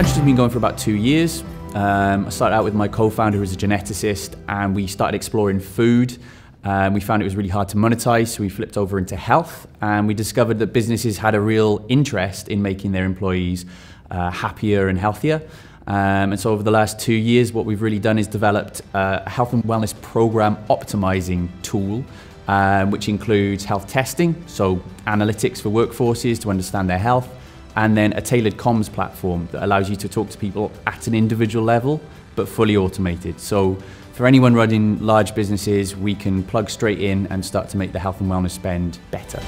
going for about two years. Um, I started out with my co-founder who is a geneticist and we started exploring food. Um, we found it was really hard to monetize, so we flipped over into health and we discovered that businesses had a real interest in making their employees uh, happier and healthier. Um, and so over the last two years, what we've really done is developed uh, a health and wellness program optimizing tool, um, which includes health testing, so analytics for workforces to understand their health, and then a tailored comms platform that allows you to talk to people at an individual level, but fully automated. So for anyone running large businesses, we can plug straight in and start to make the health and wellness spend better.